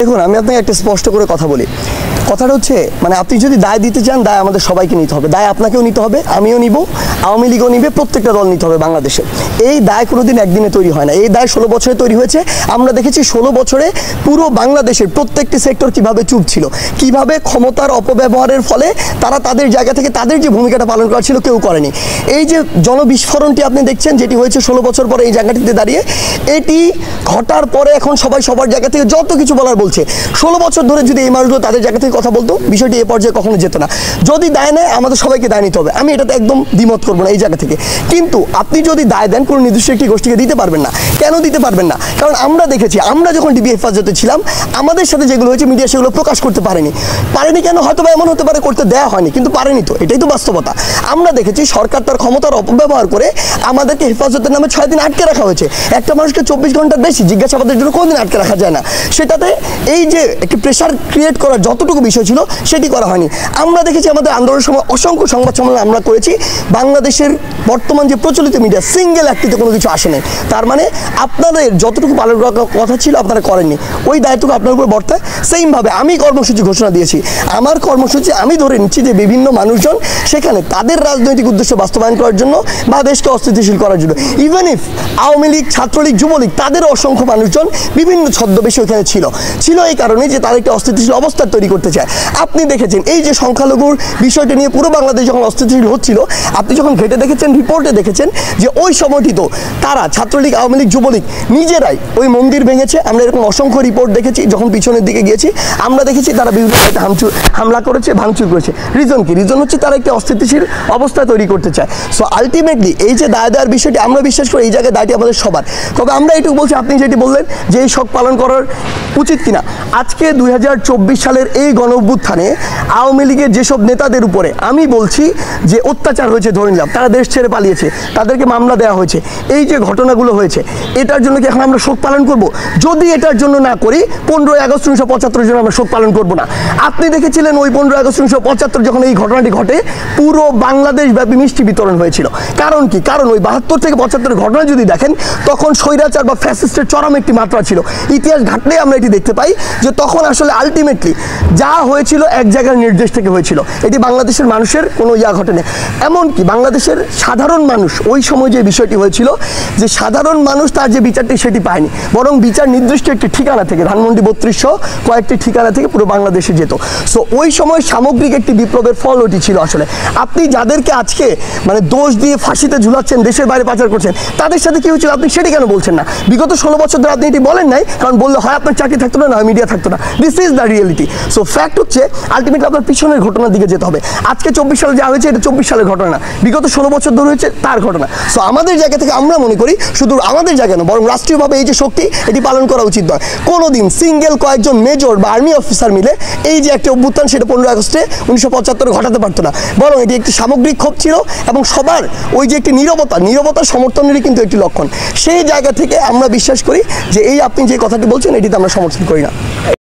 দেখুন আমি আপনাকে একটা স্পষ্ট করে কথা বলি। কথাটা হচ্ছে মানে আপনি যদি দায় দিতে চান, দায় আমাদের সবাইকে নিতে হবে। দায় আপনাকেও নিতে হবে, আমিও নিব, আওয়ামী লীগও নিবে, প্রত্যেকটা দল নিতে হবে বাংলাদেশে। এই দায় কোনোদিন একদিনে তৈরি হয় না। এই দায় ষোলো বছরে তৈরি হয়েছে। আমরা দেখেছি ষোলো বছরে পুরো বাংলাদেশের প্রত্যেকটি সেক্টর কীভাবে চুপ ছিল, কীভাবে ক্ষমতার অপব্যবহারের ফলে তারা তাদের জায়গা থেকে তাদের যে ভূমিকাটা পালন করা ছিল কেউ করেনি। এই যে জনবিস্ফোরণটি আপনি দেখছেন, যেটি হয়েছে ষোলো বছর পরে এই জায়গাটিতে দাঁড়িয়ে, এটি ঘটার পরে এখন সবাই সবার জায়গা থেকে যত কিছু বলার বলছে, ষোলো বছর ধরে যদি এই মানুষগুলো তাদের জায়গা থেকে কথা বলতো, বিষয়টি এ পর্যায়ে কখনো যেত না। যদি দায় নেয়, আমাদের সবাইকে দায় নিতে হবে। আমি এটাতে একদম দ্বিমত করব না এই জায়গা থেকে। কিন্তু আপনি যদি দায় দেন, কোনো নির্দিষ্ট একটি গোষ্ঠীকে দিতে পারবেন না। কেন দিতে পারবেন না? কারণ আমরা দেখেছি, আমরা যখন ডিবি হেফাজতে ছিলাম, আমাদের সাথে যেগুলো হয়েছে মিডিয়া, সেগুলো প্রকাশ করতে পারেনি। পারেনি কেন? হয়তো বা এমন হতে পারে, করতে দেওয়া হয়নি। কিন্তু পারেনি তো, এটাই তো বাস্তবতা। আমরা দেখেছি, সরকার তার ক্ষমতার অপব্যবহার করে আমাদেরকে হেফাজতের নামে ছয় দিন আটকে রাখা হয়েছে। একটা মানুষকে চব্বিশ ঘণ্টার বেশি জিজ্ঞাসাবাদের জন্য কোনোদিন আটকে রাখা যায় না? সেটাতে এই যে একটি প্রেশার ক্রিয়েট করার যতটুকু বিষয় ছিল, সেটি করা হয়নি। আমরা দেখেছি আমাদের আন্দোলনের সময় অসংখ্য সংবাদ সম্মেলন আমরা করেছি। বাংলাদেশের বর্তমান যে প্রচলিত মিডিয়া সিঙ্গেল একটিতে কোনো কিছু আসে নাই তার মানে আপনাদের যতটুকু পালন করার কথা ছিল আপনারা করেননি। ওই দায়িত্বকে আপনার উপর বর্তায়। সেইমভাবে আমি কর্মসূচি ঘোষণা দিয়েছি। আমার কর্মসূচি আমি ধরে নিচ্ছি যে বিভিন্ন মানুষজন সেখানে তাদের রাজনৈতিক উদ্দেশ্য বাস্তবায়ন করার জন্য বা দেশকে অস্থিতিশীল করার জন্য। ইভেন ইফ আওয়ামী লীগ, ছাত্রলীগ, যুবলীগ, তাদের অসংখ্য মানুষজন বিভিন্ন ছদ্মবেশে ওখানে ছিল। ছিল এই কারণে যে তারা একটি অস্থিতিশীল অবস্থা তৈরি করতে চায় আপনি দেখেছেন, এই যে সংখ্যালঘুর বিষয়টা নিয়ে পুরো বাংলাদেশ যখন অস্থিতিশীল হচ্ছিল, আপনি যখন ঘেটে দেখেছেন, রিপোর্টে দেখেছেন যে ওই সময়টি তো তারা, ছাত্রলীগ, আওয়ামী লীগ, যুবলীগ নিজেরাই ওই মন্দির ভেঙেছে। আমরা এরকম অসংখ্য রিপোর্ট দেখেছি, যখন পিছনের দিকে গিয়েছি, আমরা দেখেছি তারা বিভিন্ন হামচুর হামলা করেছে, ভাঙচুর করেছে। রিজন কি? রিজন হচ্ছে তারা একটি অস্থিতিশীল অবস্থা তৈরি করতে চায়। সো আলটিমেটলি এই যে দায় দেওয়ার বিষয়টি, আমরা বিশ্বাস করি এই জায়গায় দায়টি আমাদের সবার। তবে আমরা এটুকু বলছি, আপনি যেটি বললেন যে এই শখ পালন করার উচিত কিনা, আজকে দুই হাজার চব্বিশ সালের এই গণ অভ্যুত্থানে আওয়ামী লীগের যেসব নেতাদের উপরে আমি বলছি যে অত্যাচার হয়েছে, ধরে নিলাম, তারা দেশ ছেড়ে পালিয়েছে, তাদেরকে মামলা দেওয়া হয়েছে, এই যে ঘটনাগুলো হয়েছে, এটার জন্য কি এখন আমরা শোক পালন করব? যদি এটার জন্য না করি, পনেরোই আগস্ট উনিশশো পঁচাত্তরের জন্য আমরা শোক পালন করব না। আপনি দেখেছিলেন ওই পনেরোই আগস্ট উনিশশো পঁচাত্তর যখন এই ঘটনাটি ঘটে, পুরো বাংলাদেশ ব্যাপী মিষ্টি বিতরণ হয়েছিল। কারণ কি? কারণ ওই বাহাত্তর থেকে পঁচাত্তরের ঘটনা যদি দেখেন, তখন স্বৈরাচার বা ফ্যাসিস্টের চরম একটি মাত্রা ছিল। ইতিহাস ঘাটলেই আমরা এটি দেখতে পাই যে তখন আসলে আলটিমেটলি যা হয়েছিল, এক জায়গার নির্দেশ থেকে হয়েছিল। এটি বাংলাদেশের মানুষের কোনো ইয়া ঘটেনি। এমনকি বাংলাদেশের সাধারণ মানুষ, ওই সময় যে বিষয়টি হয়েছিল, যে সাধারণ মানুষ তার যে বিচারটি, সেটি পায়নি। বরং বিচার নির্দিষ্ট একটি ঠিকানা থেকে, ধানমন্ডি বত্রিশশো কয়েকটি ঠিকানা থেকে পুরো বাংলাদেশে যেত। সো ওই সময় সামগ্রিক একটি বিপ্লবের ফল ওটি ছিল আসলে। আপনি যাদেরকে আজকে মানে দোষ দিয়ে ফাঁসিতে ঝুলাচ্ছেন, দেশের বাইরে পাচার করছেন, তাদের সাথে কি হয়েছিল? আপনি সেটি কেন বলছেন না? বিগত ষোলো বছর ধরে আপনি এটি বলেন নাই, কারণ বললে হয় আপনার চাকরি থাকতো না নয় মিডিয়া থাকতো না। This is the reality so fact হচ্ছে আলটিমেটলি আপনার পিছনের ঘটনার দিকে যেতে হবে। আজকে চব্বিশ সালে যা হয়েছে, এটা চব্বিশ সালের ঘটনা না। বিগত ষোলো বছর ধরে হয়েছে, তার ঘটনা। সো আমাদের জায়গা থেকে আমরা মনে করি, শুধু আমাদের জায়গা না, বরং রাষ্ট্রীয়ভাবে এই যে শক্তি, এটি পালন করা উচিত নয়। কোনোদিন সিঙ্গেল কয়েকজন মেজর বা আর্মি অফিসার মিলে এই যে একটা অভ্যুত্থান, সেটা পনেরো আগস্টে উনিশশো পঁচাত্তরে ঘটাতে পারতো না। বরং এটি একটি সামগ্রিক ক্ষোভ ছিল এবং সবার ওই যে একটি নীরবতা, নীরবতার সমর্থনেরই কিন্তু একটি লক্ষণ। সেই জায়গা থেকে আমরা বিশ্বাস করি যে এই আপনি যে কথাটি বলছেন, এটিতে আমরা সমর্থন করি না।